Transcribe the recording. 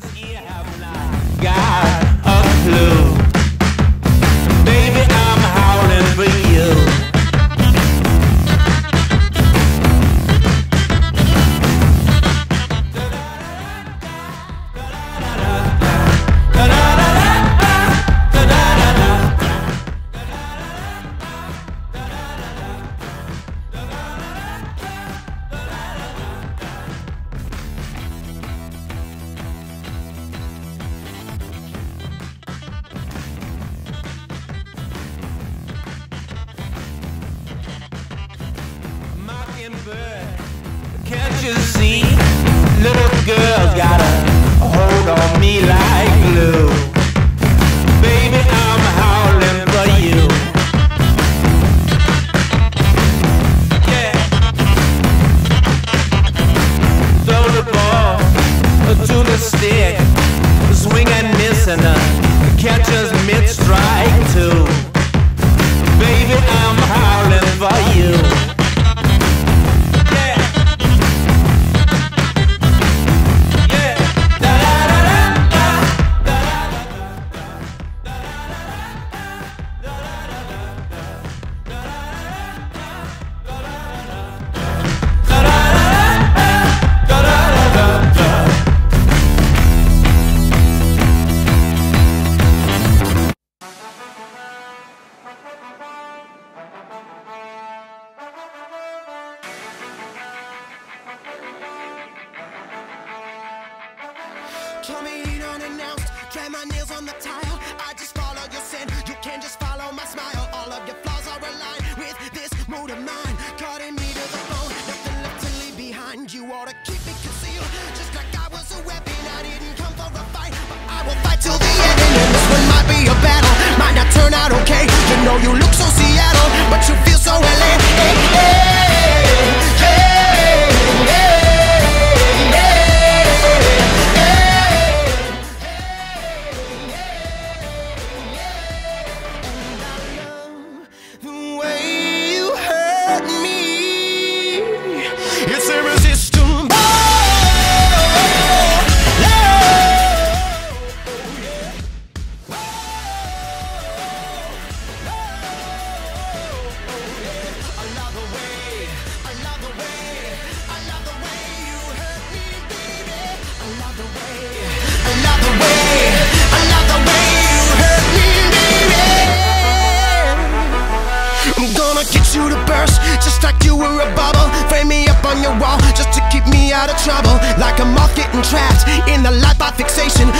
just have not got a clue. Can't you see? Little girl's got a hold on me like Coming in unannounced, drag my nails on the tile. I just follow your sin, you can just follow my smile. All of your flaws are aligned with this mood of mine. Cutting me to the bone, nothing left to leave behind. You ought to keep it concealed, just like I was a weapon. I didn't come for a fight, but I will fight till the end. And this one might be a battle, might not turn out okay. You know you look so you to burst, just like you were a bubble. Frame me up on your wall, just to keep me out of trouble. Like a moth getting trapped in the light by fixation.